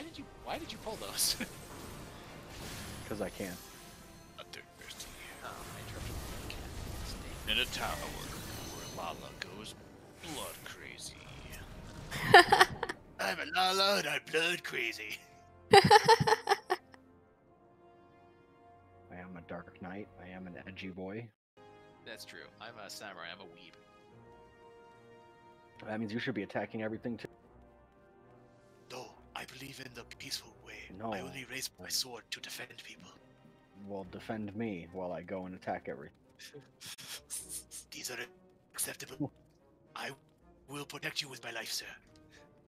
Why did you Why did you pull those? Because I can. Thirsty. Oh, I interrupted. In a tower where Lala goes blood crazy. I'm a Lala and I'm blood crazy. I am a dark knight. I am an edgy boy. That's true. I'm a samurai. I'm a weeb. That means you should be attacking everything too. I believe in the peaceful way. No. I only raise my sword to defend people. Well, defend me while I go and attack everything. These are acceptable. I will protect you with my life, sir.